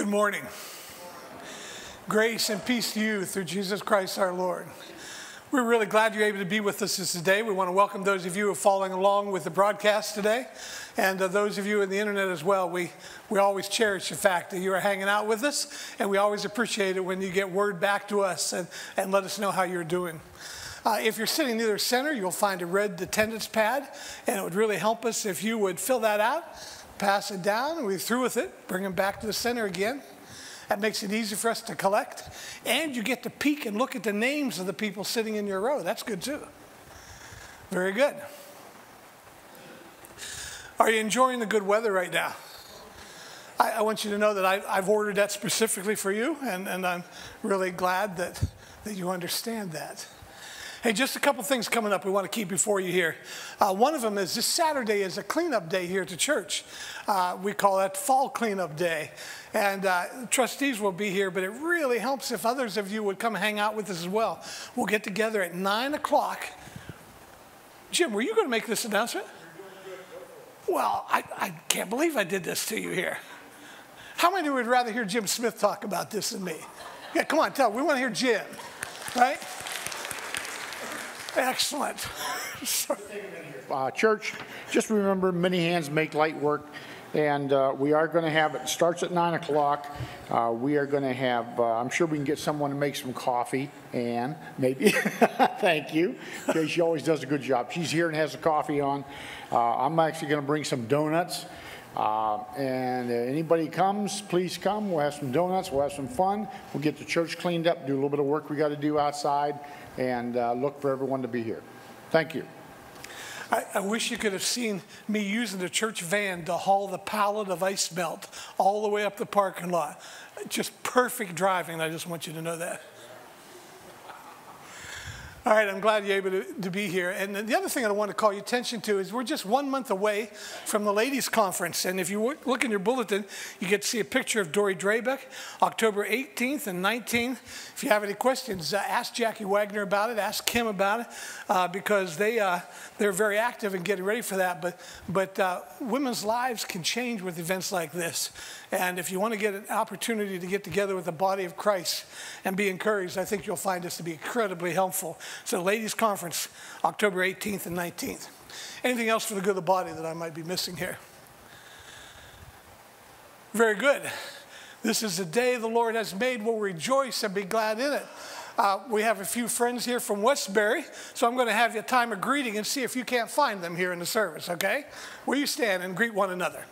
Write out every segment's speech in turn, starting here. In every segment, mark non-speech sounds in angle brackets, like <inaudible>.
Good morning. Grace and peace to you through Jesus Christ our Lord. We're really glad you're able to be with us today. We want to welcome those of you who are following along with the broadcast today, and uh, those of you in the internet as well. We, we always cherish the fact that you are hanging out with us, and we always appreciate it when you get word back to us and, and let us know how you're doing. Uh, if you're sitting near the center, you'll find a red attendance pad, and it would really help us if you would fill that out, pass it down, we're through with it, bring them back to the center again. That makes it easy for us to collect. And you get to peek and look at the names of the people sitting in your row. That's good too. Very good. Are you enjoying the good weather right now? I, I want you to know that I, have ordered that specifically for you, and, and I'm really glad that, that you understand that. Hey, just a couple things coming up we want to keep before you here. Uh, one of them is this Saturday is a cleanup day here at the church. Uh, we call that Fall Cleanup Day. And uh, trustees will be here, but it really helps if others of you would come hang out with us as well. We'll get together at 9 o'clock. Jim, were you going to make this announcement? Well, I, I can't believe I did this to you here. How many would rather hear Jim Smith talk about this than me? Yeah, come on, tell. We want to hear Jim, right? Excellent. <laughs> uh, church, just remember many hands make light work. And uh, we are going to have, it starts at 9 o'clock. Uh, we are going to have, uh, I'm sure we can get someone to make some coffee. Ann, maybe. <laughs> Thank you. She always does a good job. She's here and has the coffee on. Uh, I'm actually going to bring some donuts. Uh, and anybody comes, please come. We'll have some donuts. We'll have some fun. We'll get the church cleaned up, do a little bit of work we got to do outside and uh, look for everyone to be here. Thank you. I, I, wish you could have seen me using the church van to haul the pallet of ice melt all the way up the parking lot. Just perfect driving. I just want you to know that. All right, I'm glad you're able to, to, be here. And the other thing I want to call your attention to is we're just one month away from the ladies' conference. And if you look in your bulletin, you get to see a picture of Dory Drabeck, October 18th and 19th. If you have any questions, uh, ask Jackie Wagner about it, ask Kim about it, uh, because they, uh, they're very active in getting ready for that. But, but uh, women's lives can change with events like this. And if you want to get an opportunity to get together with the body of Christ and be encouraged, I think you'll find this to be incredibly helpful. So, ladies' conference, October 18th and 19th. Anything else for the good of the body that I might be missing here? Very good. This is the day the Lord has made. We'll rejoice and be glad in it. Uh, we have a few friends here from Westbury, so I'm going to have you a time of greeting and see if you can't find them here in the service, okay? Will you stand and greet one another?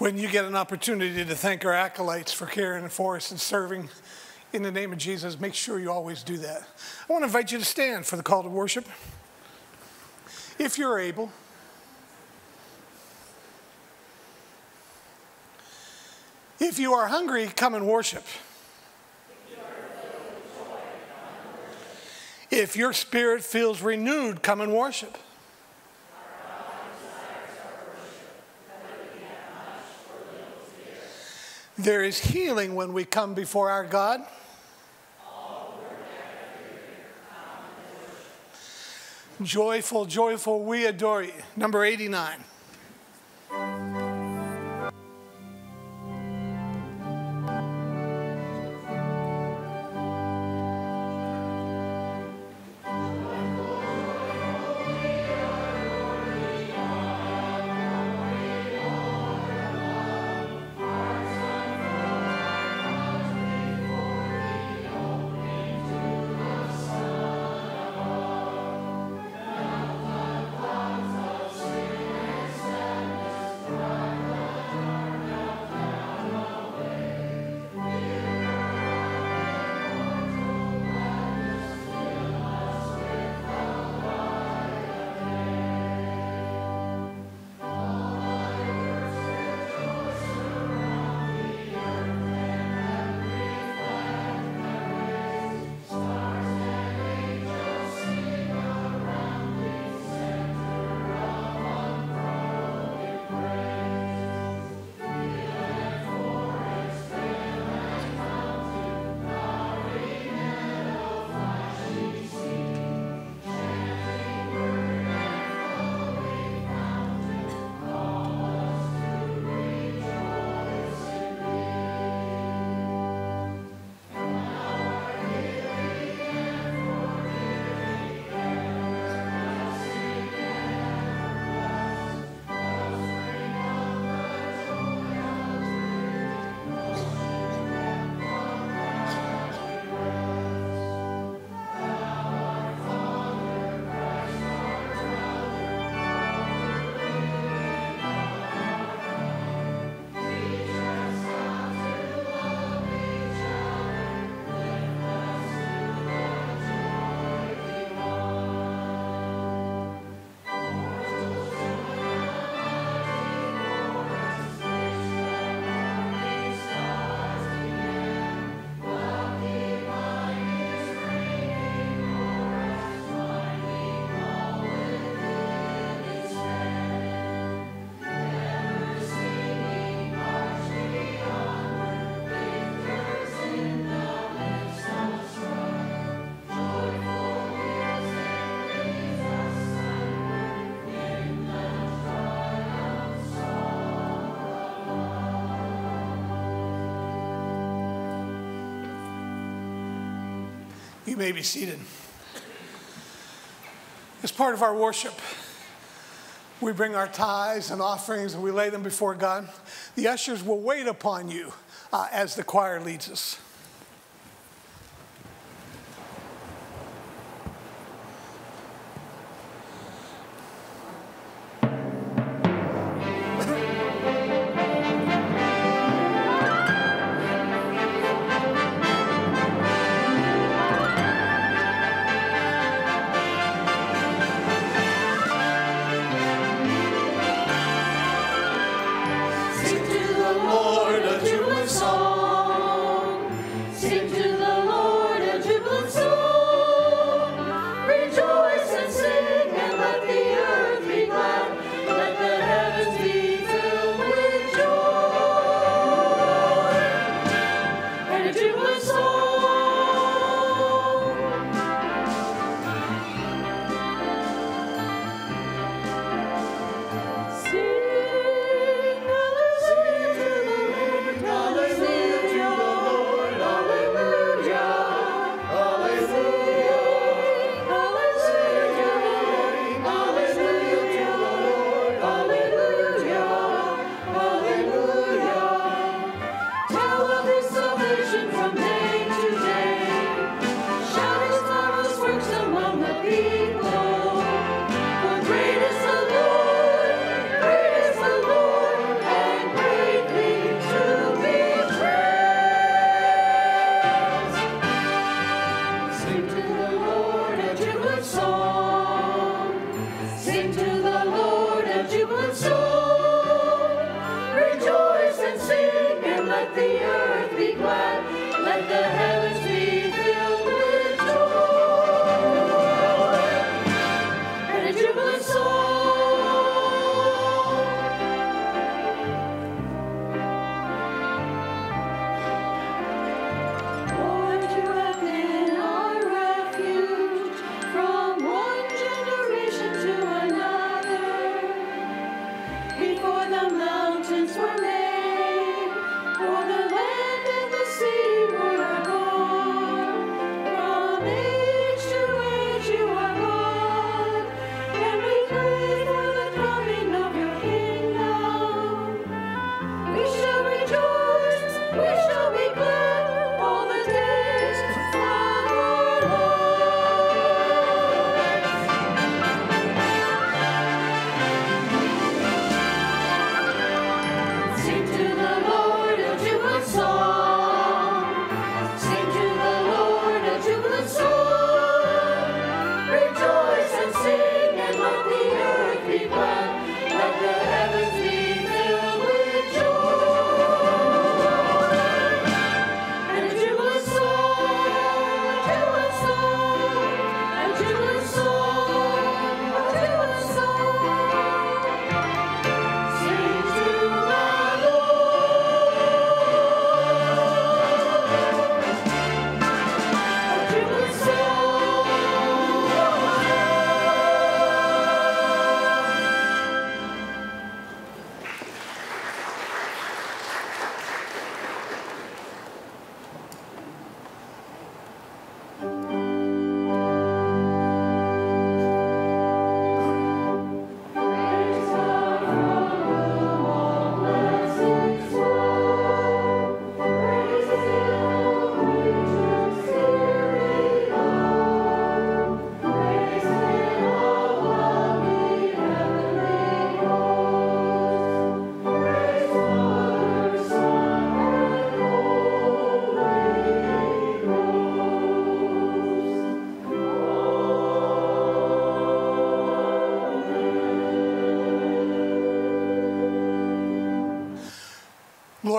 When you get an opportunity to thank our acolytes for caring for us and serving in the name of Jesus, make sure you always do that. I want to invite you to stand for the call to worship. If you're able, if you are hungry, come and worship. If your spirit feels renewed, come and worship. There is healing when we come before our God. Joyful, joyful, we adore you. Number 89. May be seated. As part of our worship, we bring our tithes and offerings and we lay them before God. The ushers will wait upon you uh, as the choir leads us.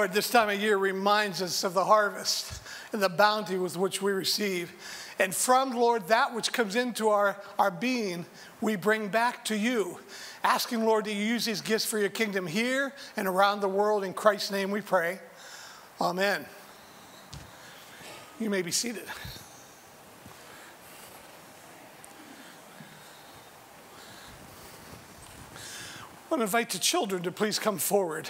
Lord, this time of year reminds us of the harvest and the bounty with which we receive. And from, Lord, that which comes into our, our being, we bring back to you. Asking, Lord, to use these gifts for your kingdom here and around the world. In Christ's name we pray. Amen. You may be seated. I want to invite the children to please come forward.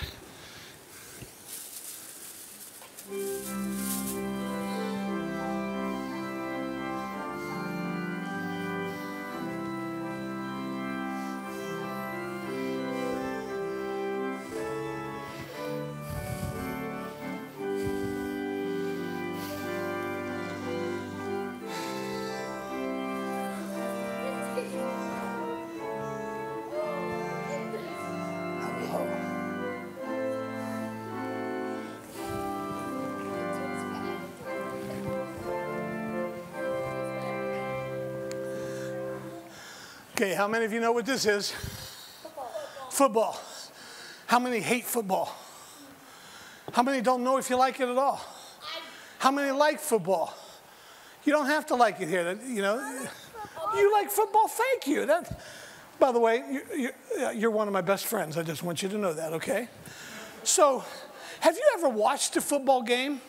Okay, how many of you know what this is? Football. football. How many hate football? How many don't know if you like it at all? How many like football? You don't have to like it here. You know, you like football. Thank you. That, by the way, uh, you're one of my best friends. I just want you to know that. Okay. So, have you ever watched a football game?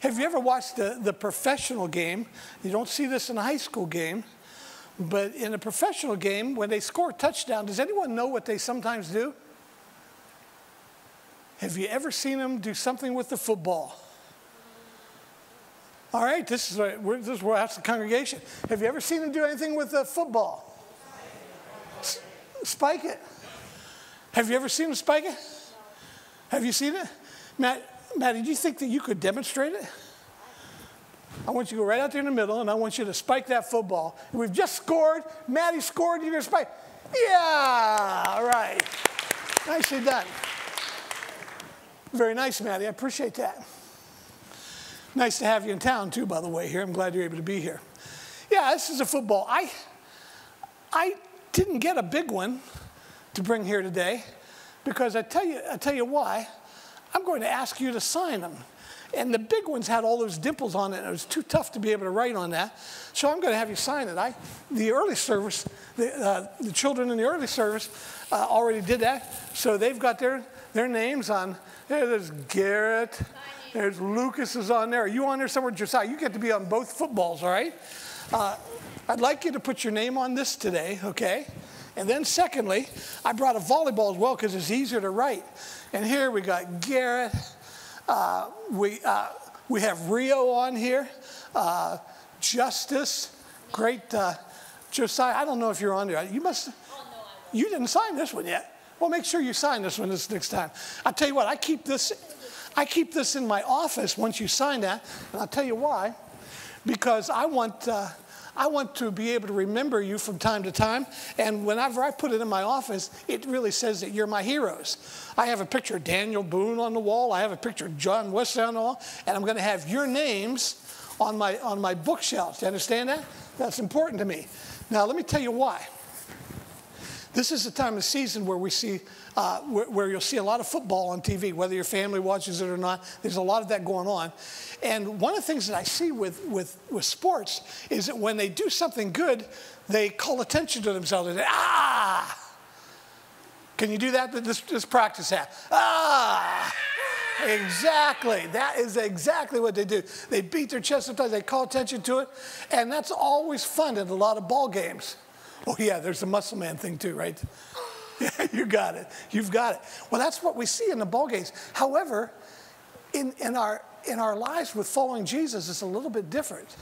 Have you ever watched the, the professional game? You don't see this in a high school game. But in a professional game, when they score a touchdown, does anyone know what they sometimes do? Have you ever seen them do something with the football? All right, this is where, this is the congregation. Have you ever seen them do anything with the football? S- spike it. Have you ever seen them spike it? Have you seen it? Matt, Matt, did you think that you could demonstrate it? I want you to go right out there in the middle, and I want you to spike that football. We've just scored. Maddie scored. You're going to spike. Yeah, all right. Nicely done. Very nice, Maddie. I appreciate that. Nice to have you in town, too, by the way, here. I'm glad you're able to be here. Yeah, this is a football. I, I didn't get a big one to bring here today because I tell you, I tell you why. I'm going to ask you to sign them. And the big ones had all those dimples on it, and it was too tough to be able to write on that. So I'm going to have you sign it. I, the early service, the, uh, the children in the early service uh, already did that. So they've got their, their names on. There's Garrett. There's Lucas is on there. Are you on there somewhere, Josiah? You get to be on both footballs, all right? Uh, I'd like you to put your name on this today, okay? And then, secondly, I brought a volleyball as well because it's easier to write. And here we got Garrett. Uh, we, uh, we have Rio on here, uh, Justice, great uh, Josiah. I don't know if you're on there. You must. You didn't sign this one yet. Well, make sure you sign this one this next time. I'll tell you what. I keep this. I keep this in my office once you sign that, and I'll tell you why. Because I want. I want to be able to remember you from time to time. And whenever I put it in my office, it really says that you're my heroes. I have a picture of Daniel Boone on the wall. I have a picture of John Wesley on the wall. And I'm going to have your names on my, on my bookshelf. Do you understand that? That's important to me. Now, let me tell you why. This is the time of season where we see, uh, where, where, you'll see a lot of football on TV, whether your family watches it or not. There's a lot of that going on. And one of the things that I see with, with, with sports is that when they do something good, they call attention to themselves. They say, ah! Can you do that? This, practice that. Ah! Exactly. That is exactly what they do. They beat their chest sometimes, they call attention to it, and that's always fun in a lot of ball games. Oh, yeah, there's the muscle man thing too, right? <laughs> Yeah, you got it. You've got it. Well, that's what we see in the ball games. However, in, in, our, in our lives with following Jesus, it's a little bit different.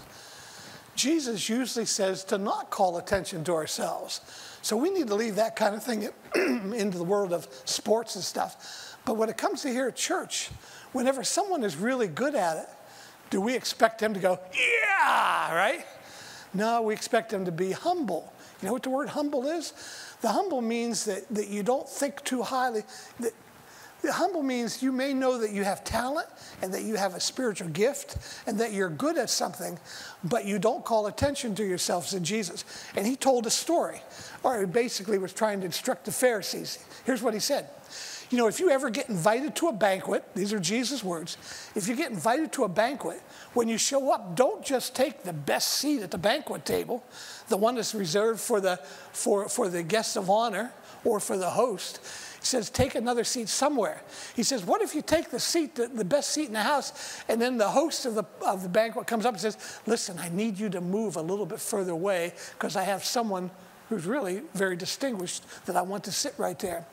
Jesus usually says to not call attention to ourselves. So we need to leave that kind of thing <clears throat> into the world of sports and stuff. But when it comes to here at church, whenever someone is really good at it, do we expect them to go, yeah, right? No, we expect them to be humble you know what the word humble is? The humble means that, that you don't think too highly. That, the humble means you may know that you have talent and that you have a spiritual gift and that you're good at something, but you don't call attention to yourself, said Jesus. And he told a story, or he basically was trying to instruct the Pharisees. Here's what he said You know, if you ever get invited to a banquet, these are Jesus' words, if you get invited to a banquet, when you show up, don't just take the best seat at the banquet table, the one that's reserved for the, for, for the guests of honor or for the host. He says, take another seat somewhere. He says, what if you take the seat, the, the best seat in the house, and then the host of the, of the banquet comes up and says, listen, I need you to move a little bit further away because I have someone who's really very distinguished that I want to sit right there.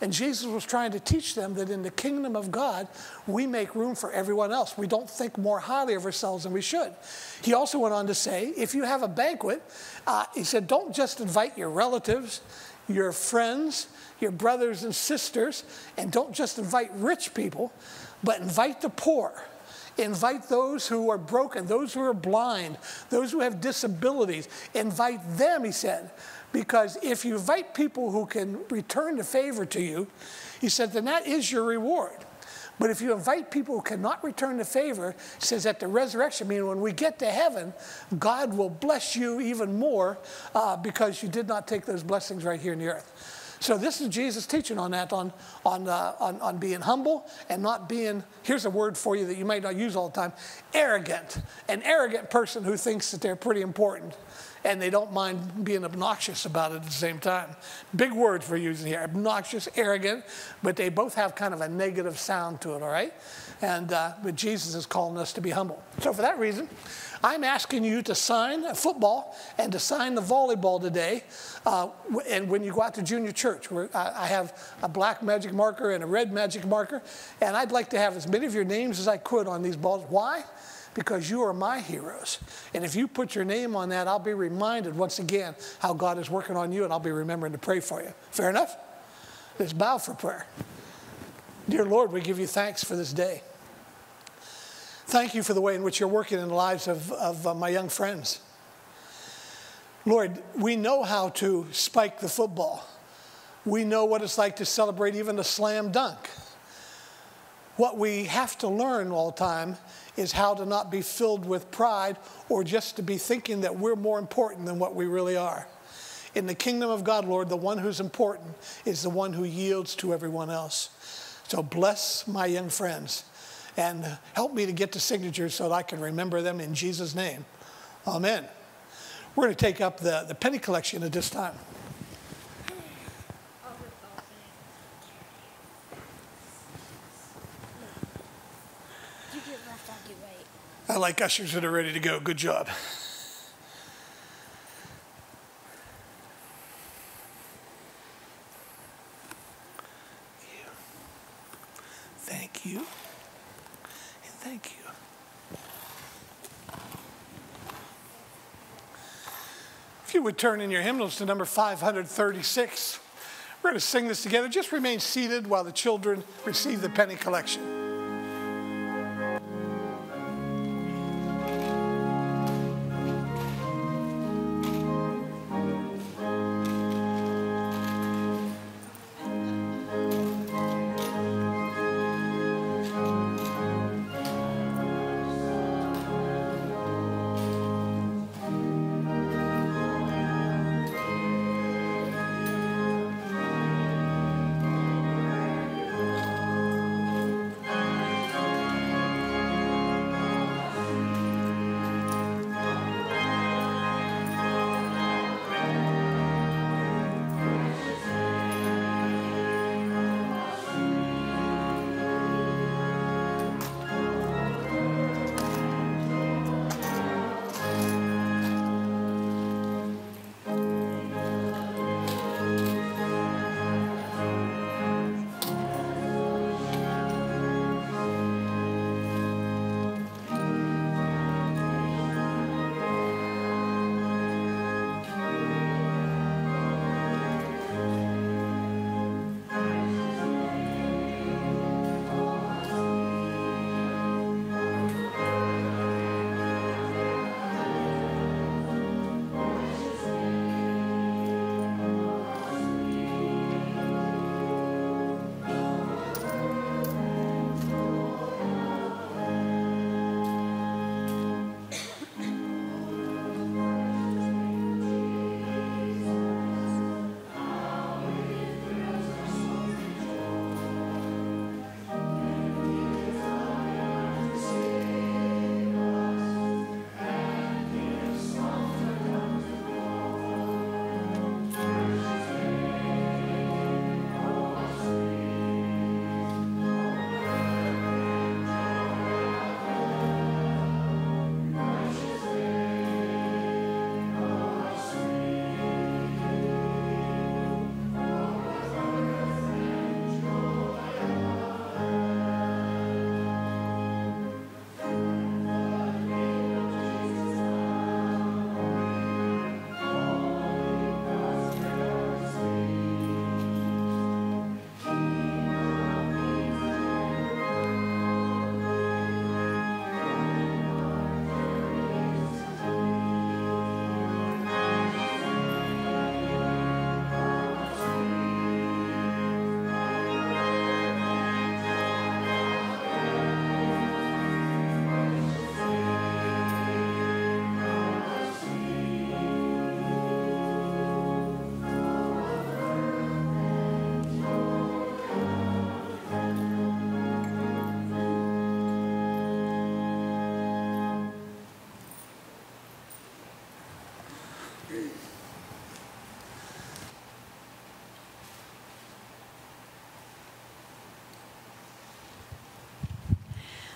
And Jesus was trying to teach them that in the kingdom of God, we make room for everyone else. We don't think more highly of ourselves than we should. He also went on to say, if you have a banquet, uh, he said, don't just invite your relatives, your friends, your brothers and sisters, and don't just invite rich people, but invite the poor. Invite those who are broken, those who are blind, those who have disabilities. Invite them, he said, because if you invite people who can return the favor to you, he said, then that is your reward. But if you invite people who cannot return the favor, says at the resurrection, meaning when we get to heaven, God will bless you even more uh, because you did not take those blessings right here in the earth. So this is Jesus teaching on that, on, on, uh, on, on being humble and not being, here's a word for you that you might not use all the time, arrogant. An arrogant person who thinks that they're pretty important and they don't mind being obnoxious about it at the same time. Big words we're using here, obnoxious, arrogant, but they both have kind of a negative sound to it, all right? And, uh, but Jesus is calling us to be humble. So for that reason, I'm asking you to sign a football and to sign the volleyball today. Uh, and when you go out to junior church, where I have a black magic marker and a red magic marker, and I'd like to have as many of your names as I could on these balls. Why? because you are my heroes. And if you put your name on that, I'll be reminded once again how God is working on you, and I'll be remembering to pray for you. Fair enough? Let's bow for prayer. Dear Lord, we give you thanks for this day. Thank you for the way in which you're working in the lives of, of uh, my young friends. Lord, we know how to spike the football. We know what it's like to celebrate even a slam dunk. What we have to learn all the time is how to not be filled with pride or just to be thinking that we're more important than what we really are. In the kingdom of God, Lord, the one who's important is the one who yields to everyone else. So bless my young friends and help me to get the signatures so that I can remember them in Jesus' name. Amen. We're going to take up the, the penny collection at this time. I like ushers that are ready to go. Good job. Thank you. And thank you. If you would turn in your hymnals to number 536, we're going to sing this together. Just remain seated while the children receive the penny collection.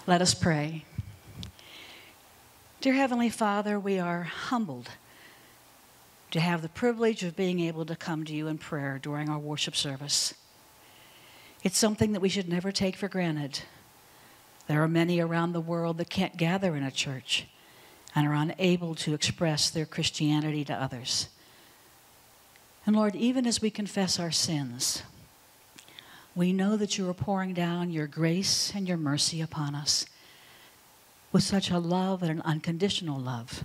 Let us pray. Dear Heavenly Father, we are humbled to have the privilege of being able to come to you in prayer during our worship service. It's something that we should never take for granted. There are many around the world that can't gather in a church and are unable to express their Christianity to others. And Lord, even as we confess our sins, we know that you are pouring down your grace and your mercy upon us with such a love and an unconditional love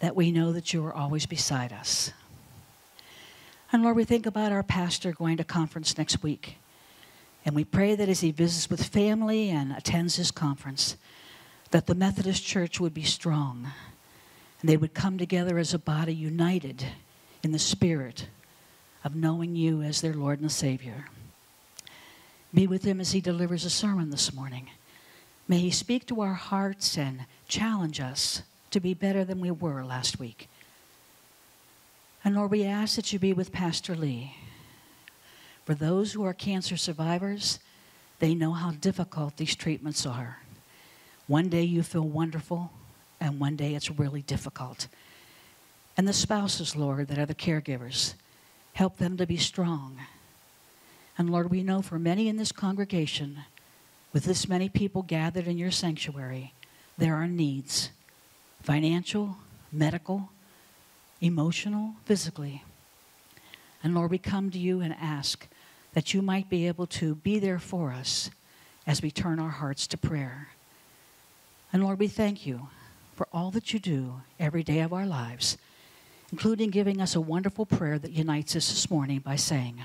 that we know that you are always beside us. And Lord, we think about our pastor going to conference next week. And we pray that as he visits with family and attends his conference, that the Methodist Church would be strong. And they would come together as a body united in the spirit of knowing you as their Lord and Savior. Be with him as he delivers a sermon this morning. May he speak to our hearts and challenge us to be better than we were last week. And Lord, we ask that you be with Pastor Lee. For those who are cancer survivors, they know how difficult these treatments are. One day you feel wonderful, and one day it's really difficult. And the spouses, Lord, that are the caregivers, help them to be strong. And Lord, we know for many in this congregation, with this many people gathered in your sanctuary, there are needs financial, medical, emotional, physically. And Lord, we come to you and ask that you might be able to be there for us as we turn our hearts to prayer. And Lord, we thank you for all that you do every day of our lives, including giving us a wonderful prayer that unites us this morning by saying,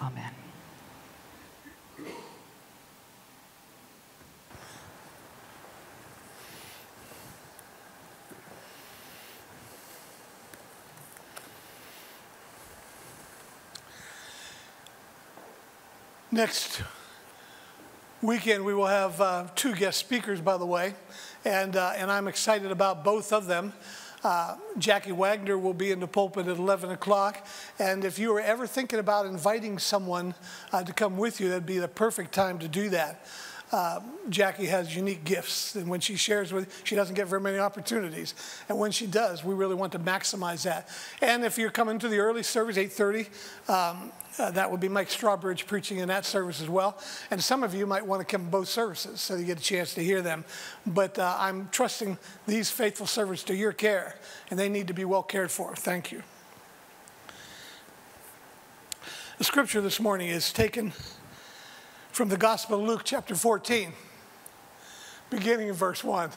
Amen. Next weekend, we will have uh, two guest speakers, by the way, and, uh, and I'm excited about both of them. Uh, Jackie Wagner will be in the pulpit at 11 o'clock. And if you were ever thinking about inviting someone uh, to come with you, that'd be the perfect time to do that uh, Jackie has unique gifts, and when she shares with, she doesn't get very many opportunities. And when she does, we really want to maximize that. And if you're coming to the early service, 8:30, um, uh, that would be Mike Strawbridge preaching in that service as well. And some of you might want to come to both services so you get a chance to hear them. But uh, I'm trusting these faithful servants to your care, and they need to be well cared for. Thank you. The scripture this morning is taken from the Gospel of Luke, chapter 14, beginning in verse 1.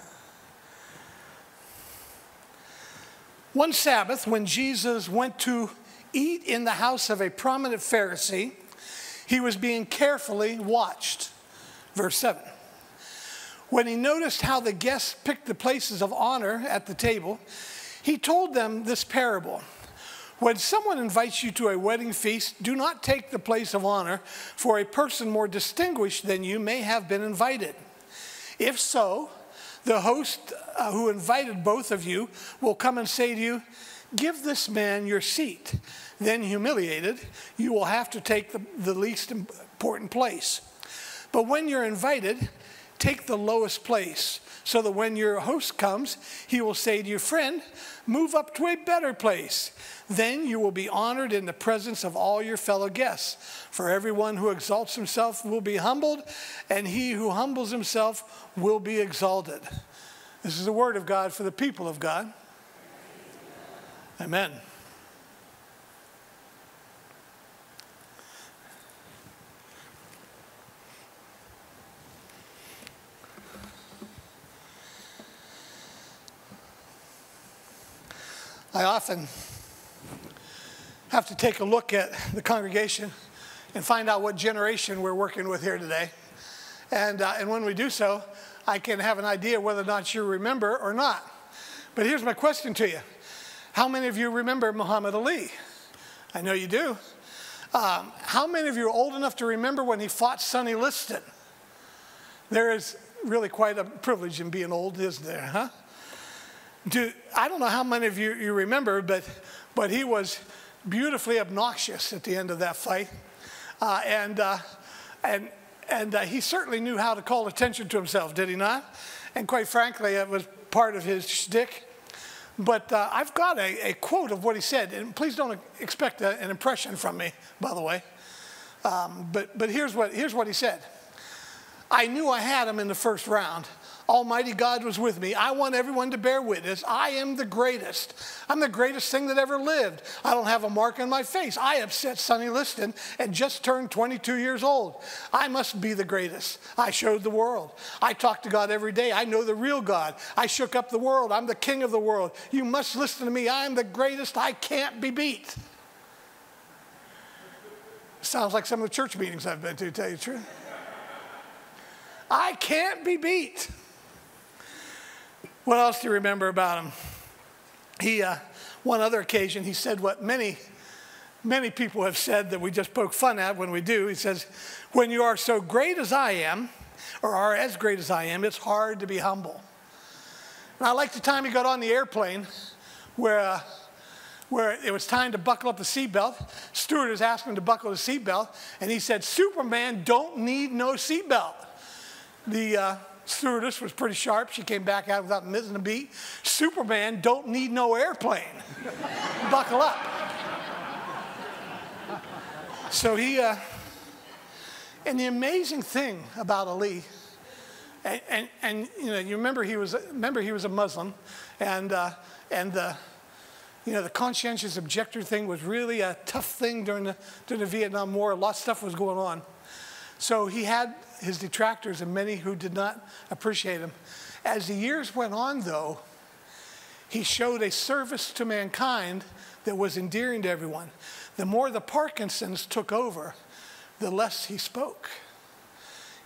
One Sabbath, when Jesus went to eat in the house of a prominent Pharisee, he was being carefully watched. Verse 7. When he noticed how the guests picked the places of honor at the table, he told them this parable. When someone invites you to a wedding feast, do not take the place of honor, for a person more distinguished than you may have been invited. If so, the host uh, who invited both of you will come and say to you, Give this man your seat. Then, humiliated, you will have to take the, the least important place. But when you're invited, take the lowest place, so that when your host comes, he will say to your friend, Move up to a better place. Then you will be honored in the presence of all your fellow guests. For everyone who exalts himself will be humbled, and he who humbles himself will be exalted. This is the word of God for the people of God. Amen. I often have to take a look at the congregation and find out what generation we're working with here today. And, uh, and when we do so, I can have an idea whether or not you remember or not. But here's my question to you How many of you remember Muhammad Ali? I know you do. Um, how many of you are old enough to remember when he fought Sonny Liston? There is really quite a privilege in being old, isn't there, huh? Do, I don't know how many of you, you remember, but, but he was beautifully obnoxious at the end of that fight. Uh, and, uh, and, and uh, he certainly knew how to call attention to himself, did he not? And quite frankly, it was part of his shtick. But uh, I've got a, a, quote of what he said, and please don't expect a, an impression from me, by the way. Um, but but here's, what, here's what he said I knew I had him in the first round. Almighty God was with me. I want everyone to bear witness. I am the greatest. I'm the greatest thing that ever lived. I don't have a mark on my face. I upset Sonny Liston and just turned 22 years old. I must be the greatest. I showed the world. I talk to God every day. I know the real God. I shook up the world. I'm the king of the world. You must listen to me. I am the greatest. I can't be beat. Sounds like some of the church meetings I've been to, to tell you the truth. I can't be beat. What else do you remember about him? He, uh, one other occasion, he said what many, many people have said that we just poke fun at when we do. He says, When you are so great as I am, or are as great as I am, it's hard to be humble. And I like the time he got on the airplane where, uh, where it was time to buckle up the seatbelt. Stewardess asking him to buckle the seatbelt, and he said, Superman don't need no seatbelt. The, uh, stewardess was pretty sharp. She came back out without missing a beat. Superman don't need no airplane. <laughs> Buckle up. So he, uh, and the amazing thing about Ali, and, and, and, you know, you remember he was, remember he was a Muslim, and, uh, and the, you know, the conscientious objector thing was really a tough thing during the, during the Vietnam War. A lot of stuff was going on. So he had his detractors and many who did not appreciate him. As the years went on, though, he showed a service to mankind that was endearing to everyone. The more the Parkinsons took over, the less he spoke.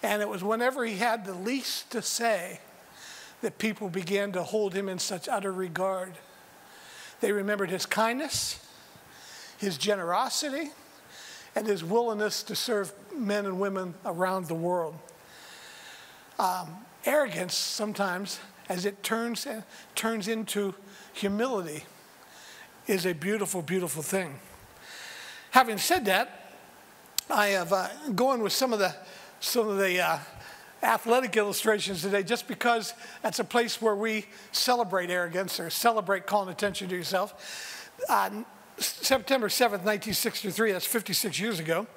And it was whenever he had the least to say that people began to hold him in such utter regard. They remembered his kindness, his generosity, and his willingness to serve men and women around the world. Um, arrogance sometimes, as it turns, turns into humility, is a beautiful, beautiful thing. Having said that, I have uh, going with some of the some of the uh, athletic illustrations today, just because that's a place where we celebrate arrogance or celebrate calling attention to yourself. Uh, September 7th, 1963, that's 56 years ago,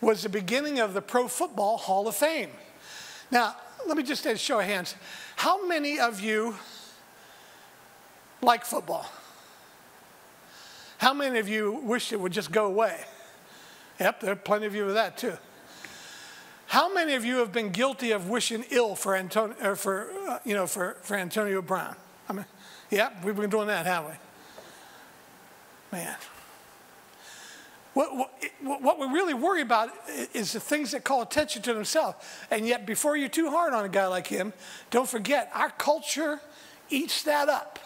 was the beginning of the Pro Football Hall of Fame. Now, let me just a show of hands. How many of you like football? How many of you wish it would just go away? Yep, there are plenty of you with that too. How many of you have been guilty of wishing ill for Antonio, for, uh, you know, for, for Antonio Brown? I mean, yeah, we've been doing that, haven't we? Man. What, what, what, we really worry about is the things that call attention to themselves. And yet, before you're too hard on a guy like him, don't forget our culture eats that up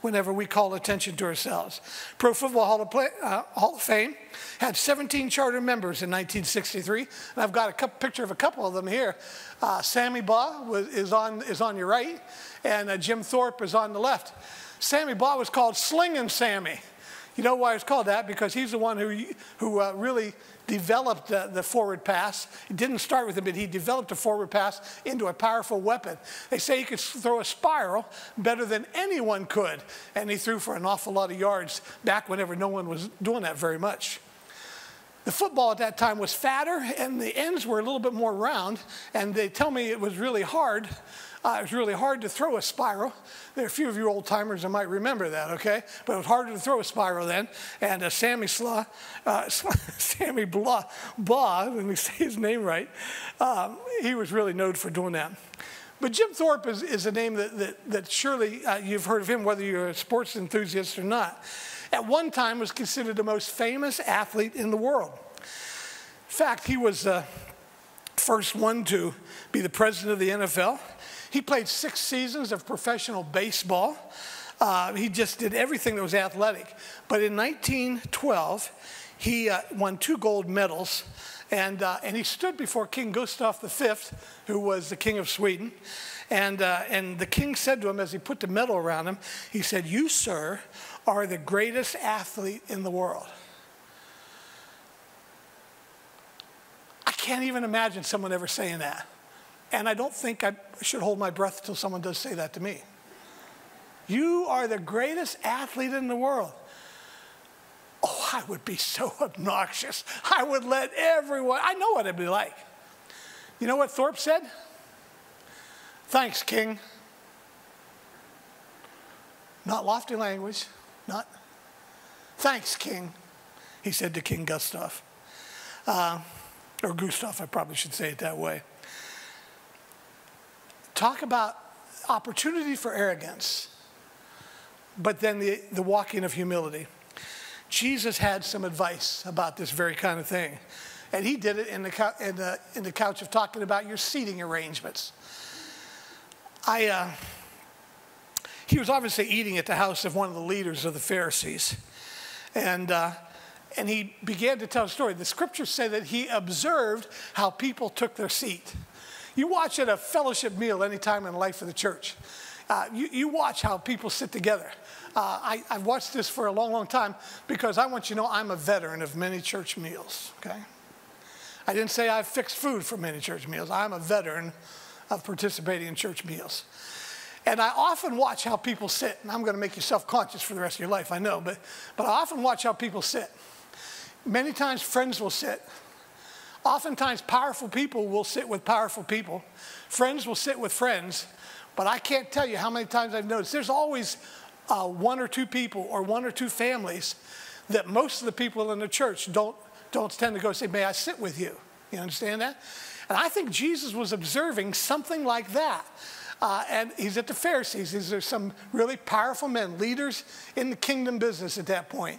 whenever we call attention to ourselves. Pro Football Hall of, Play, uh, Hall of Fame had 17 charter members in 1963, and I've got a couple, picture of a couple of them here. Uh, Sammy Baugh was, is, on, is on your right, and uh, Jim Thorpe is on the left. Sammy Baugh was called Slinging Sammy. You know why it's called that? Because he's the one who, who uh, really developed the forward pass. It didn't start with him, but he developed a forward pass into a powerful weapon. They say he could throw a spiral better than anyone could, and he threw for an awful lot of yards back whenever no one was doing that very much. The football at that time was fatter, and the ends were a little bit more round, and they tell me it was really hard uh, it was really hard to throw a spiral. There are a few of you old timers that might remember that, okay? But it was harder to throw a spiral then. And uh, Sammy Slaw, uh, <laughs> Sammy Blah, Blah, let me say his name right, um, he was really known for doing that. But Jim Thorpe is, is a name that, that, that surely uh, you've heard of him, whether you're a sports enthusiast or not. At one time was considered the most famous athlete in the world. In fact, he was the first one to be the president of the NFL. He played six seasons of professional baseball. Uh, he just did everything that was athletic. But in 1912, he uh, won two gold medals, and, uh, and he stood before King Gustav V, who was the king of Sweden. And, uh, and the king said to him, as he put the medal around him, he said, You, sir, are the greatest athlete in the world. I can't even imagine someone ever saying that. And I don't think I should hold my breath until someone does say that to me. You are the greatest athlete in the world. Oh, I would be so <laughs> obnoxious. I would let everyone, I know what it'd be like. You know what Thorpe said? Thanks, King. Not lofty language, not thanks, King, he said to King Gustav. Uh, or Gustav, I probably should say it that way. Talk about opportunity for arrogance, but then the, the walking of humility. Jesus had some advice about this very kind of thing. And he did it in the, in the, in the couch of talking about your seating arrangements. I, uh, he was obviously eating at the house of one of the leaders of the Pharisees. And, uh, and he began to tell a story. The scriptures say that he observed how people took their seat. You watch at a fellowship meal anytime in the life of the church. Uh, you, you, watch how people sit together. Uh, I, have watched this for a long, long time because I want you to know I'm a veteran of many church meals, okay? I didn't say I've fixed food for many church meals. I'm a veteran of participating in church meals. And I often watch how people sit, and I'm going to make you self conscious for the rest of your life, I know, but, but I often watch how people sit. Many times, friends will sit. Oftentimes, powerful people will sit with powerful people. Friends will sit with friends. But I can't tell you how many times I've noticed there's always uh, one or two people or one or two families that most of the people in the church don't, don't tend to go say, May I sit with you? You understand that? And I think Jesus was observing something like that. Uh, and he's at the Pharisees. These are some really powerful men, leaders in the kingdom business at that point.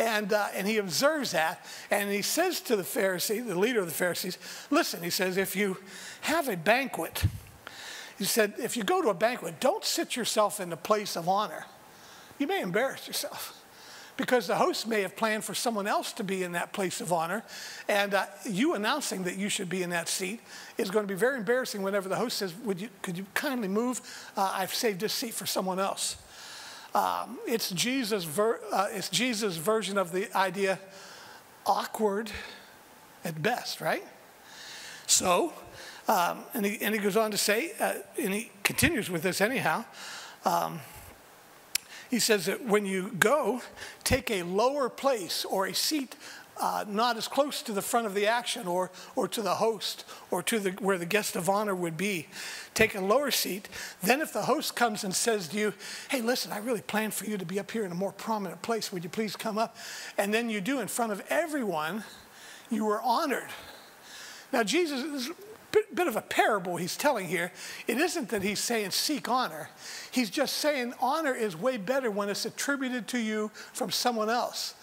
And, uh, and he observes that, and he says to the Pharisee, the leader of the Pharisees, listen, he says, if you have a banquet, he said, if you go to a banquet, don't sit yourself in the place of honor. You may embarrass yourself because the host may have planned for someone else to be in that place of honor. And uh, you announcing that you should be in that seat is going to be very embarrassing whenever the host says, Would you, Could you kindly move? Uh, I've saved this seat for someone else. Um, it's, Jesus ver- uh, it's Jesus' version of the idea awkward at best, right? So, um, and, he, and he goes on to say, uh, and he continues with this anyhow. Um, he says that when you go, take a lower place or a seat uh, not as close to the front of the action or, or to the host or to the, where the guest of honor would be. Take a lower seat. Then, if the host comes and says to you, Hey, listen, I really planned for you to be up here in a more prominent place. Would you please come up? And then you do in front of everyone, you were honored. Now, Jesus is a bit, bit of a parable he's telling here. It isn't that he's saying seek honor. He's just saying honor is way better when it's attributed to you from someone else.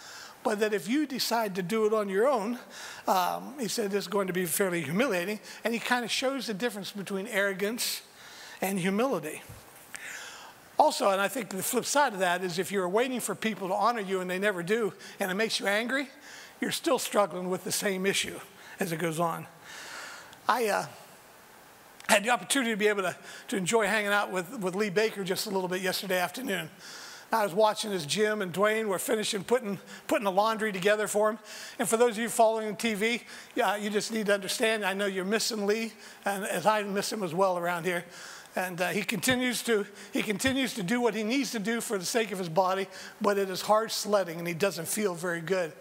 But that if you decide to do it on your own, um, he said it's going to be fairly humiliating. And he kind of shows the difference between arrogance and humility. Also, and I think the flip side of that is if you're waiting for people to honor you and they never do, and it makes you angry, you're still struggling with the same issue as it goes on. I uh, had the opportunity to be able to, to enjoy hanging out with, with Lee Baker just a little bit yesterday afternoon. I was watching as Jim and Dwayne were finishing putting, putting the laundry together for him. And for those of you following the TV, yeah, you just need to understand, I know you're missing Lee, and as I miss him as well around here. And uh, he, continues to, he continues to do what he needs to do for the sake of his body, but it is hard sledding and he doesn't feel very good.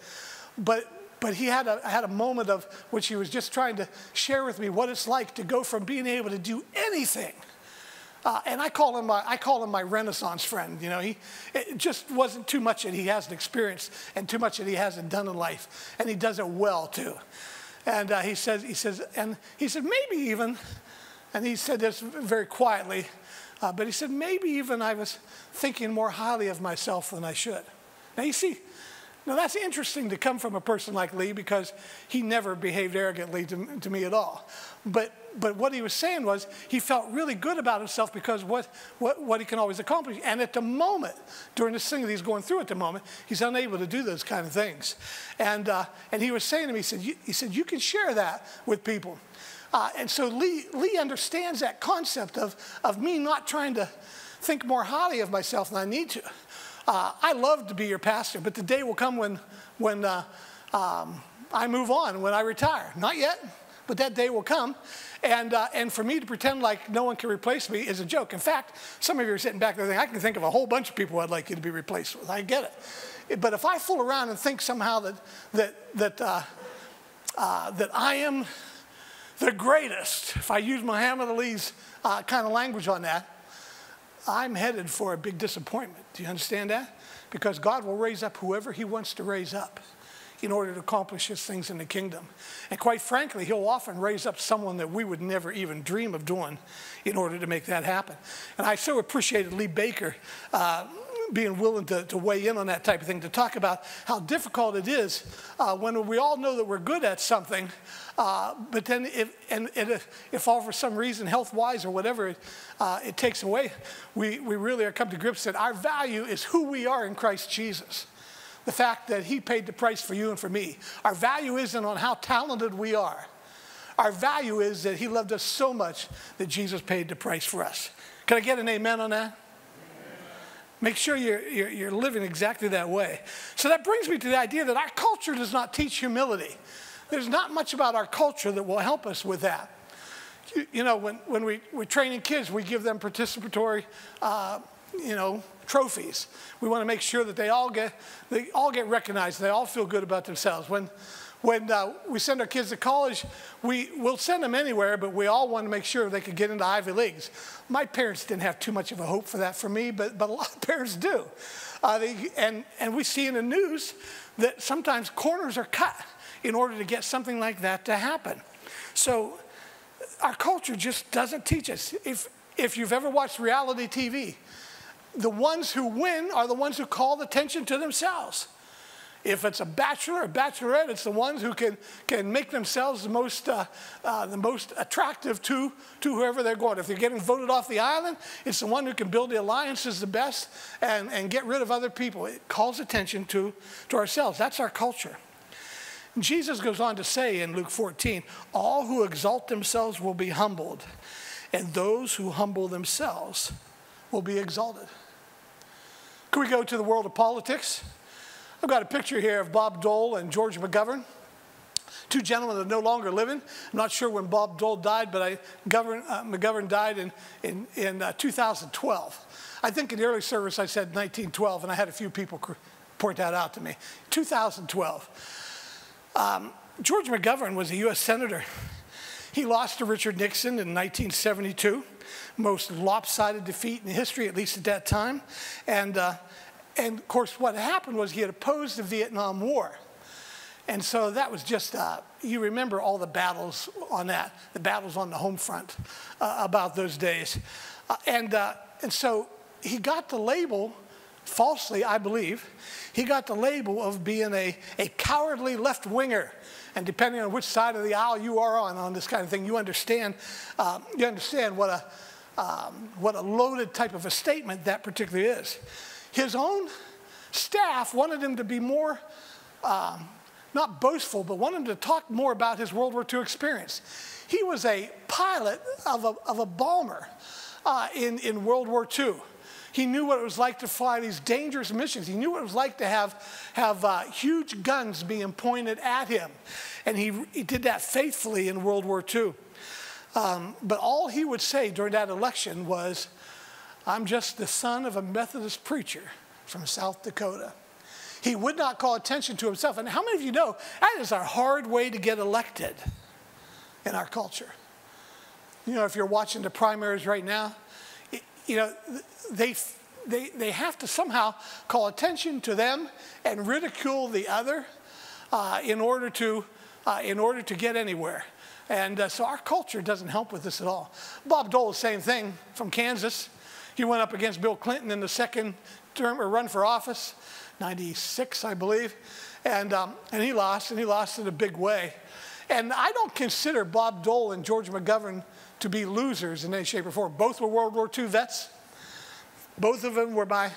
But but he had a, had a moment of which he was just trying to share with me what it's like to go from being able to do anything. Uh, and I call him my, I call him my Renaissance friend. You know, he it just wasn't too much that he hasn't experienced and too much that he hasn't done in life, and he does it well too. And uh, he says, he says, and he said maybe even, and he said this very quietly, uh, but he said maybe even I was thinking more highly of myself than I should. Now you see, Now, that's interesting to come from a person like Lee because he never behaved arrogantly to, to me at all. But, but what he was saying was he felt really good about himself because what, what, what he can always accomplish. And at the moment, during this thing that he's going through at the moment, he's unable to do those kind of things. And, uh, and he was saying to me, he said, he said, you can share that with people. Uh, and so Lee, Lee understands that concept of, of me not trying to think more highly of myself than I need to. Uh, I love to be your pastor, but the day will come when, when uh, um, I move on, when I retire. Not yet, but that day will come. And, uh, and for me to pretend like no one can replace me is a joke. In fact, some of you are sitting back there thinking, I can think of a whole bunch of people I'd like you to be replaced with. I get it. But if I fool around and think somehow that, that, that, uh, uh, that I am the greatest, if I use Muhammad Ali's uh, kind of language on that, I'm headed for a big disappointment. Do you understand that? Because God will raise up whoever He wants to raise up in order to accomplish His things in the kingdom. And quite frankly, He'll often raise up someone that we would never even dream of doing in order to make that happen. And I so appreciated Lee Baker. Uh, being willing to, to weigh in on that type of thing, to talk about how difficult it is uh, when we all know that we're good at something, uh, but then if, and, and if, if, all for some reason, health-wise or whatever, uh, it takes away, we, we really are come to grips that our value is who we are in Christ Jesus. The fact that he paid the price for you and for me. Our value isn't on how talented we are. Our value is that he loved us so much that Jesus paid the price for us. Can I get an amen on that? Make sure you're, you're, you're, living exactly that way. So that brings me to the idea that our culture does not teach humility. There's not much about our culture that will help us with that. You, you know, when, when we, we're training kids, we give them participatory, uh, you know, trophies. We want to make sure that they all get, they all get recognized, they all feel good about themselves. When, when uh, we send our kids to college, we will send them anywhere, but we all want to make sure they could get into Ivy Leagues. My parents didn't have too much of a hope for that for me, but, but a lot of <laughs> parents do. Uh, they, and, and we see in the news that sometimes corners are cut in order to get something like that to happen. So our culture just doesn't teach us. If, if you've ever watched reality TV, the ones who win are the ones who call attention to themselves. If it's a bachelor or bachelorette, it's the ones who can, can make themselves the most, uh, uh, the most attractive to, to whoever they're going. If they're getting voted off the island, it's the one who can build the alliances the best and, and get rid of other people. It calls attention to, to ourselves. That's our culture. Jesus goes on to say in Luke 14, all who exalt themselves will be humbled, and those who humble themselves will be exalted. Can we go to the world of politics? I've got a picture here of Bob Dole and George McGovern, two gentlemen that are no longer living. I'm not sure when Bob Dole died, but I, uh, McGovern died in, in, in uh, 2012. I think in the early service I said 1912, and I had a few people point that out to me. 2012. Um, George McGovern was a U.S. Senator. He lost to Richard Nixon in 1972, most lopsided defeat in history, at least at that time. And, uh, and of course, what happened was he had opposed the Vietnam War. And so that was just, uh, you remember all the battles on that, the battles on the home front uh, about those days. Uh, and, uh, and so he got the label, falsely, I believe, he got the label of being a, a cowardly left winger. And depending on which side of the aisle you are on on this kind of thing, you understand, uh, you understand what a, um, what a loaded type of a statement that particularly is. His own staff wanted him to be more, um, not boastful, but wanted him to talk more about his World War II experience. He was a pilot of a, of a bomber uh, in, in World War II. He knew what it was like to fly these dangerous missions. He knew what it was like to have, have uh, huge guns being pointed at him. And he, he did that faithfully in World War II. Um, but all he would say during that election was, I'm just the son of a Methodist preacher from South Dakota. He would not call attention to himself. And how many of you know that is a hard way to get elected in our culture? You know, if you're watching the primaries right now, you know, they, they, they have to somehow call attention to them and ridicule the other uh, in, order to, uh, in order to get anywhere. And uh, so our culture doesn't help with this at all. Bob Dole, same thing from Kansas. He went up against Bill Clinton in the second term or run for office, 96, I believe. And, um, and he lost, and he lost in a big way. And I don't consider Bob Dole and George McGovern to be losers in any shape or form. Both were World War II vets. Both of them were my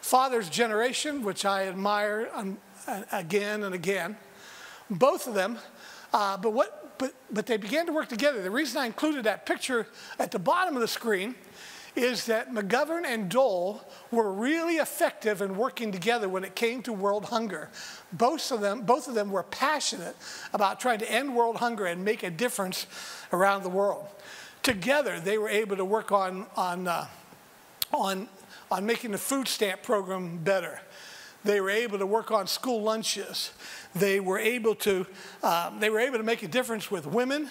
father's generation, which I admire again and again. Both of them. Uh, but, what, but, but they began to work together. The reason I included that picture at the bottom of the screen is that McGovern and Dole were really effective in working together when it came to world hunger. Both of them, both of them were passionate about trying to end world hunger and make a difference around the world. Together, they were able to work on, on, uh, on, on making the food stamp program better. They were able to work on school lunches. They were able to, uh, they were able to make a difference with women,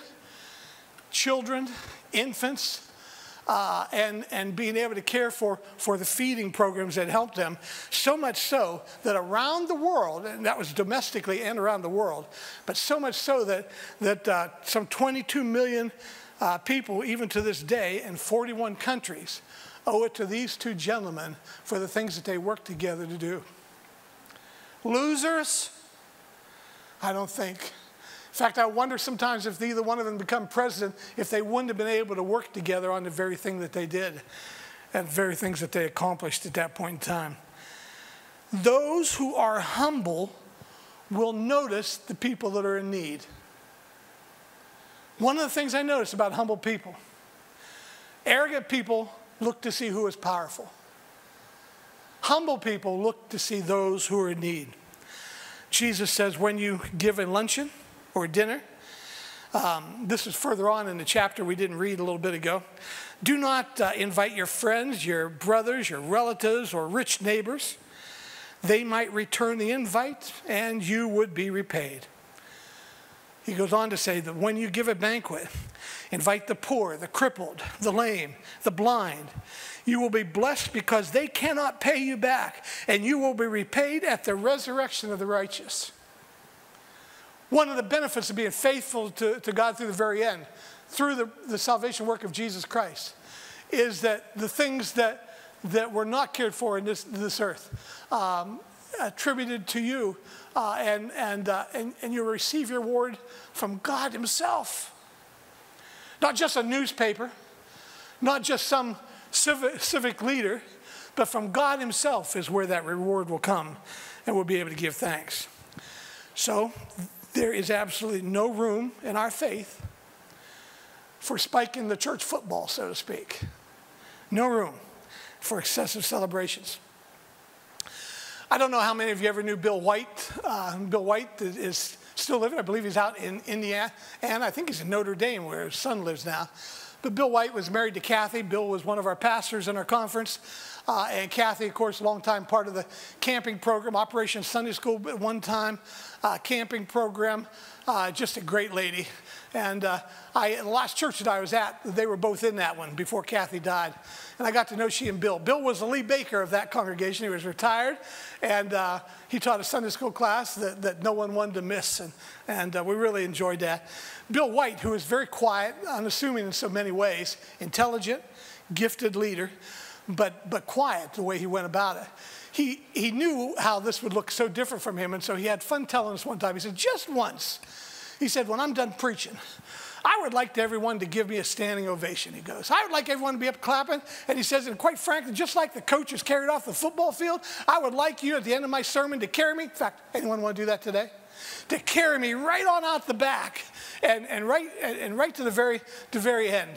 children, infants, uh, and, and being able to care for, for the feeding programs that helped them. So much so that around the world, and that was domestically and around the world, but so much so that, that uh, some 22 million uh, people, even to this day, in 41 countries, owe it to these two gentlemen for the things that they worked together to do. Losers? I don't think. In fact, I wonder sometimes if either one of them become president, if they wouldn't have been able to work together on the very thing that they did and the very things that they accomplished at that point in time. Those who are humble will notice the people that are in need. One of the things I notice about humble people, arrogant people look to see who is powerful. Humble people look to see those who are in need. Jesus says, when you give a luncheon, or dinner. Um, this is further on in the chapter we didn't read a little bit ago. Do not uh, invite your friends, your brothers, your relatives, or rich neighbors. They might return the invite and you would be repaid. He goes on to say that when you give a banquet, invite the poor, the crippled, the lame, the blind. You will be blessed because they cannot pay you back, and you will be repaid at the resurrection of the righteous. One of the benefits of being faithful to, to God through the very end, through the, the salvation work of Jesus Christ, is that the things that, that were not cared for in this, this earth, um, attributed to you, uh, and, and, uh, and, and you receive your reward from God Himself. Not just a newspaper, not just some civic, civic leader, but from God Himself is where that reward will come, and we'll be able to give thanks. So, there is absolutely no room in our faith for spiking the church football, so to speak. No room for excessive celebrations. I don't know how many of you ever knew Bill White. Uh, Bill White is still living. I believe he's out in Indiana, and I think he's in Notre Dame, where his son lives now. But Bill White was married to Kathy. Bill was one of our pastors in our conference. Uh, and Kathy, of course, a long time part of the camping program, Operation Sunday School at one time, uh, camping program. Uh, just a great lady. And uh, I, the last church that I was at, they were both in that one before Kathy died. And I got to know she and Bill. Bill was the lead baker of that congregation. He was retired, and uh, he taught a Sunday school class that, that no one wanted to miss. And, and uh, we really enjoyed that. Bill White, who is very quiet, unassuming in so many ways, intelligent, gifted leader, but, but quiet the way he went about it. He, he knew how this would look so different from him, and so he had fun telling us one time. He said, Just once, he said, When I'm done preaching, I would like to everyone to give me a standing ovation, he goes. I would like everyone to be up clapping. And he says, and quite frankly, just like the coaches carried off the football field, I would like you at the end of my sermon to carry me. In fact, anyone want to do that today? To carry me right on out the back and, and, right, and right to the very, the very end.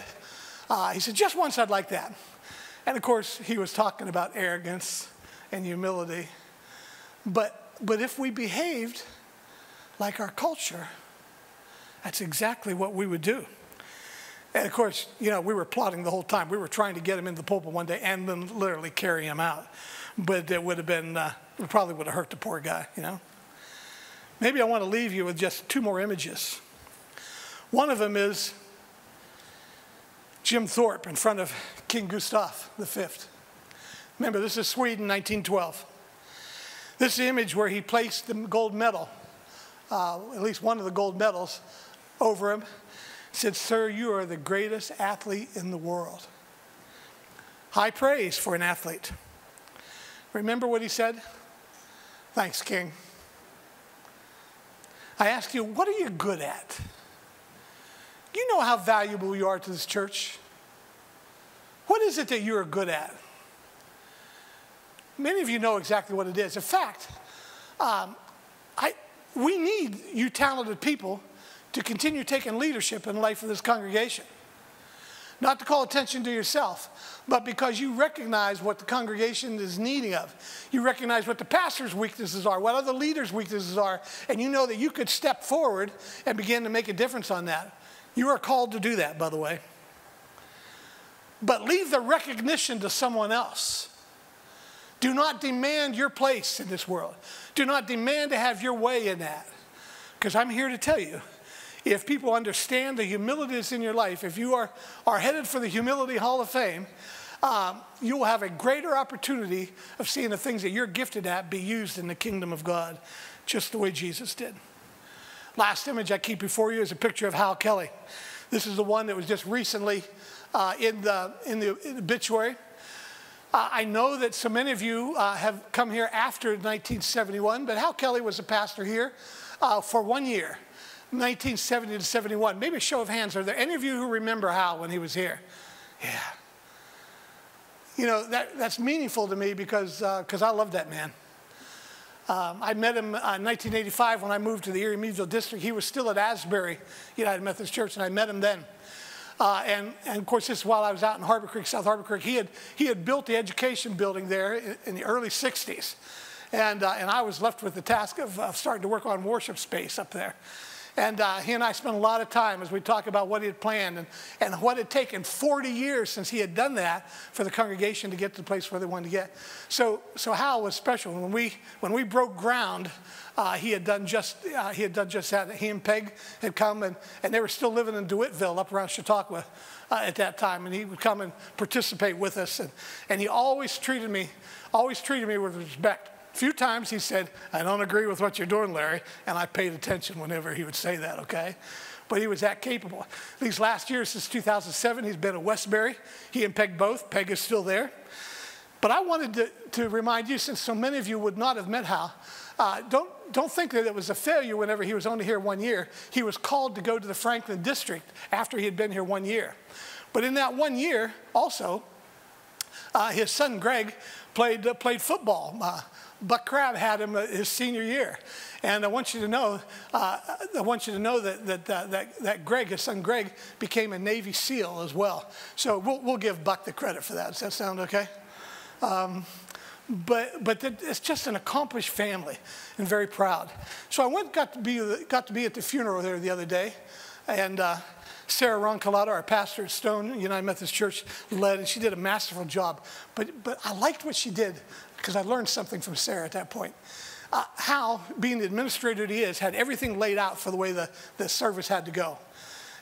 Uh, he said, just once I'd like that. And of course, he was talking about arrogance and humility. But, but if we behaved like our culture, that's exactly what we would do. And of course, you know, we were plotting the whole time. We were trying to get him in the pulpit one day and then literally carry him out. But it would have been, uh, it probably would have hurt the poor guy, you know. Maybe I want to leave you with just two more images. One of them is Jim Thorpe in front of King Gustav V. Remember, this is Sweden, 1912. This image where he placed the gold medal, uh, at least one of the gold medals, over him, said, Sir, you are the greatest athlete in the world. High praise for an athlete. Remember what he said? Thanks, King. I ask you, what are you good at? You know how valuable you are to this church. What is it that you are good at? Many of you know exactly what it is. In fact, um, I, we need you talented people to continue taking leadership in the life of this congregation. Not to call attention to yourself, but because you recognize what the congregation is needing of. You recognize what the pastor's weaknesses are, what other leaders' weaknesses are, and you know that you could step forward and begin to make a difference on that. You are called to do that, by the way. But leave the recognition to someone else. Do not demand your place in this world. Do not demand to have your way in that. Because I'm here to tell you if people understand the humility that's in your life, if you are, are headed for the Humility Hall of Fame, um, you will have a greater opportunity of seeing the things that you're gifted at be used in the kingdom of God, just the way Jesus did. Last image I keep before you is a picture of Hal Kelly. This is the one that was just recently uh, in, the, in, the, in the obituary. Uh, I know that so many of you uh, have come here after 1971, but Hal Kelly was a pastor here uh, for one year. 1970 to 71. Maybe a show of hands. Are there any of you who remember Hal when he was here? Yeah. You know, that, that's meaningful to me because because uh, I love that man. Um, I met him uh, in 1985 when I moved to the Erie Meadville district. He was still at Asbury United Methodist Church, and I met him then. Uh, and, and, of course, this is while I was out in Harbor Creek, South Harbor Creek. He had, he had built the education building there in, in the early 60s. And, uh, and I was left with the task of, of starting to work on worship space up there. And uh, he and I spent a lot of time as we talk about what he had planned and, and what had taken 40 years since he had done that for the congregation to get to the place where they wanted to get. So, so Hal was special. When we, when we broke ground, uh, he, had done just, uh, he had done just that. He and Peg had come, and, and they were still living in DeWittville up around Chautauqua uh, at that time. And he would come and participate with us. And, and he always treated me, always treated me with respect. A few times he said, I don't agree with what you're doing, Larry, and I paid attention whenever he would say that, okay? But he was that capable. These last years, since 2007, he's been at Wesbury. He and Peg both. Peg is still there. But I wanted to, to remind you, since so many of you would not have met Hal, uh, don't, don't think that it was a failure whenever he was only here one year. He was called to go to the Franklin district after he had been here one year. But in that one year, also, uh, his son Greg played, uh, played football. Buck Crab had him uh, his senior year. And I want you to know, uh, I want you to know that, that, uh, that, that Greg, his son Greg, became a Navy SEAL as well. So we'll, we'll give Buck the credit for that. Does that sound okay? Um, but, but it's just an accomplished family and very proud. So I went, got to be, got to be at the funeral there the other day. And uh, Sarah Roncolata, our pastor at Stone United Methodist Church, led, and she did a masterful job. But, but I liked what she did because I learned something from Sarah at that point. Uh, Hal, being the administrator he is, had everything laid out for the way the, the service had to go.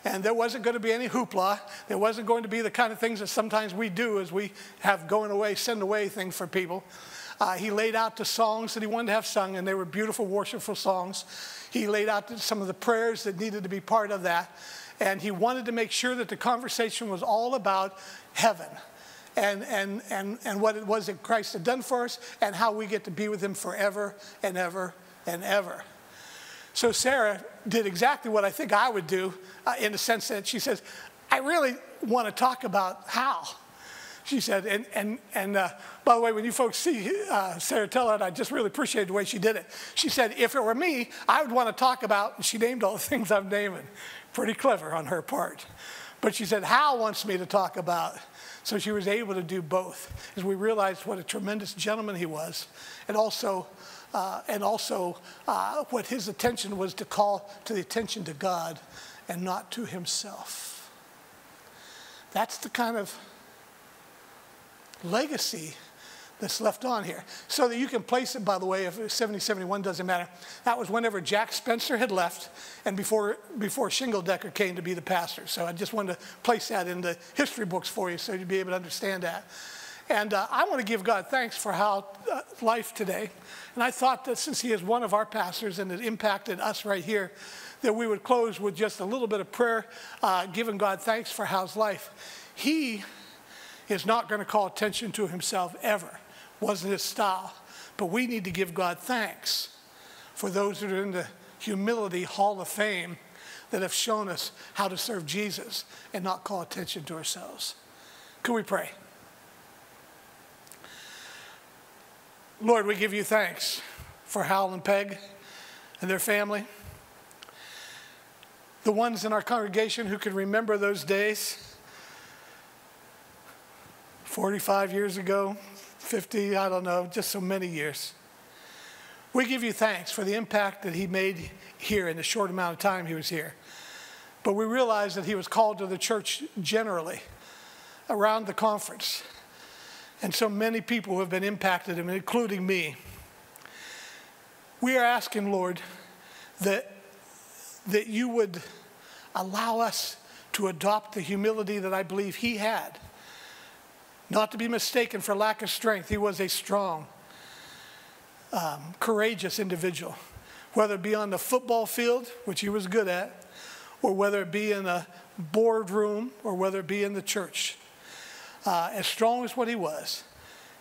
And there wasn't going to be any hoopla. There wasn't going to be the kind of things that sometimes we do as we have going away, send away thing for people. Uh, he laid out the songs that he wanted to have sung, and they were beautiful, worshipful songs. He laid out some of the prayers that needed to be part of that. And he wanted to make sure that the conversation was all about heaven and, and, and, and what it was that Christ had done for us and how we get to be with him forever and ever and ever. So Sarah did exactly what I think I would do uh, in the sense that she says, I really want to talk about Hal. She said, and, and, and uh, by the way, when you folks see uh, Sarah tell it, I just really appreciate the way she did it. She said, if it were me, I would want to talk about, and she named all the <laughs> things I'm naming. Pretty clever on her part. But she said, Hal wants me to talk about so she was able to do both as we realized what a tremendous gentleman he was, and also, uh, and also uh, what his attention was to call to the attention to God and not to himself. That's the kind of legacy that's left on here. So that you can place it, by the way, if 70, 71 doesn't matter. That was whenever Jack Spencer had left and before, before Shingledecker came to be the pastor. So I just wanted to place that in the history books for you so you'd be able to understand that. And uh, I want to give God thanks for how uh, life today. And I thought that since he is one of our pastors and it impacted us right here, that we would close with just a little bit of prayer, uh, giving God thanks for Hal's life. He is not going to call attention to himself ever. Wasn't his style. But we need to give God thanks for those that are in the humility hall of fame that have shown us how to serve Jesus and not call attention to ourselves. Could we pray? Lord, we give you thanks for Hal and Peg and their family. The ones in our congregation who can remember those days 45 years ago, 50, I don't know, just so many years. We give you thanks for the impact that he made here in the short amount of time he was here. But we realize that he was called to the church generally around the conference. And so many people have been impacted, including me. We are asking, Lord, that, that you would allow us to adopt the humility that I believe he had not to be mistaken for lack of strength, he was a strong, um, courageous individual. Whether it be on the football field, which he was good at, or whether it be in a boardroom, or whether it be in the church. Uh, as strong as what he was,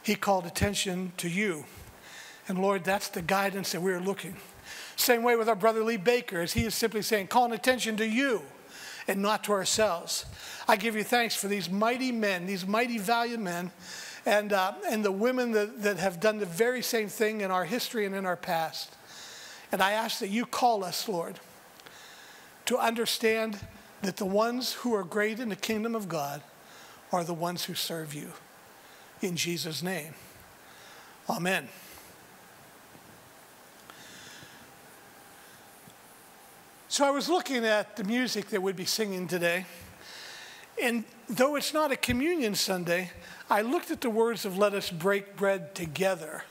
he called attention to you. And Lord, that's the guidance that we're looking. Same way with our brother Lee Baker, as he is simply saying, calling attention to you and not to ourselves. I give you thanks for these mighty men, these mighty valiant men, and, uh, and the women that, that have done the very same thing in our history and in our past. And I ask that you call us, Lord, to understand that the ones who are great in the kingdom of God are the ones who serve you. In Jesus' name, amen. So I was looking at the music that we'd be singing today. And though it's not a communion Sunday, I looked at the words of Let Us Break Bread Together.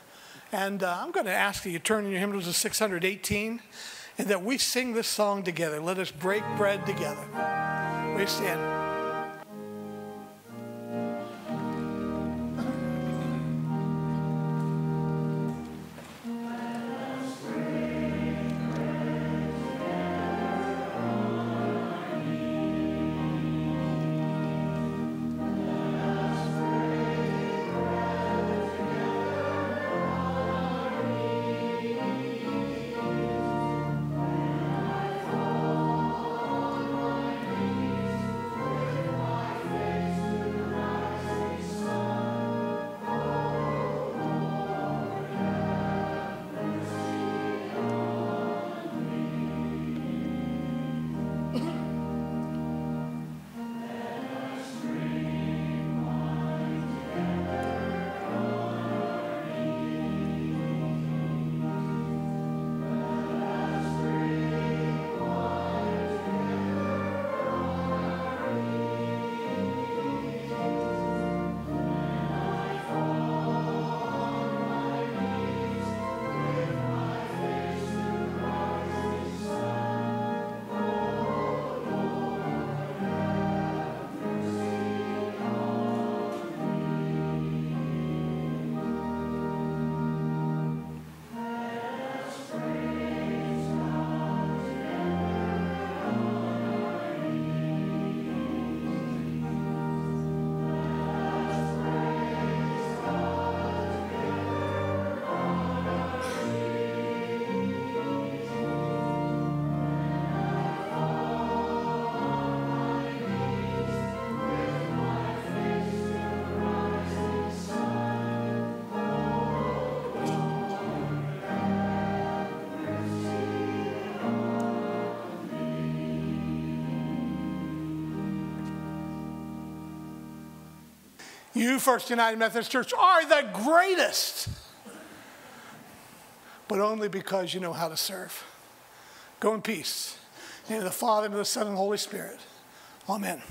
And uh, I'm going to ask that you turn in your hymnals to 618 and that we sing this song together. Let us break bread together. We stand. You, First United Methodist Church, are the greatest, but only because you know how to serve. Go in peace. In the, the Father, and the Son, and the Holy Spirit. Amen.